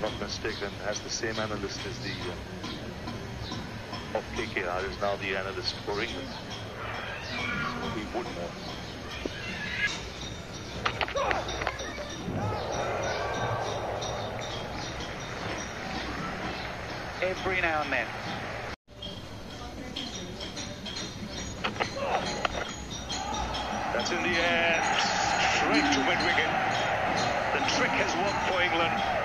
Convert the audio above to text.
not mistaken, has the same analyst as the uh, of KKR, is now the analyst for England. So he would know. Every now and then. That's in the air, straight to mid-wicket. The trick has worked for England.